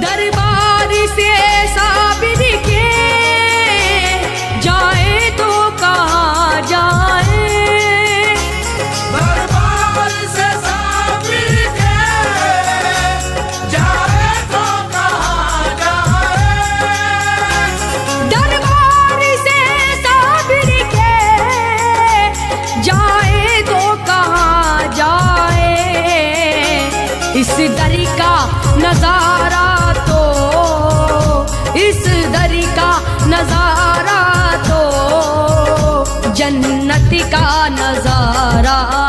दरबार से साबिर के जाए तो कहाँ जाए। दरबार से साबिर के जाए तो कहाँ जाए। दरबार से साबिर के जाए तो कहाँ जाए। इस दरी का नज़ारा दरी का नज़ारा तो जन्नत का नज़ारा।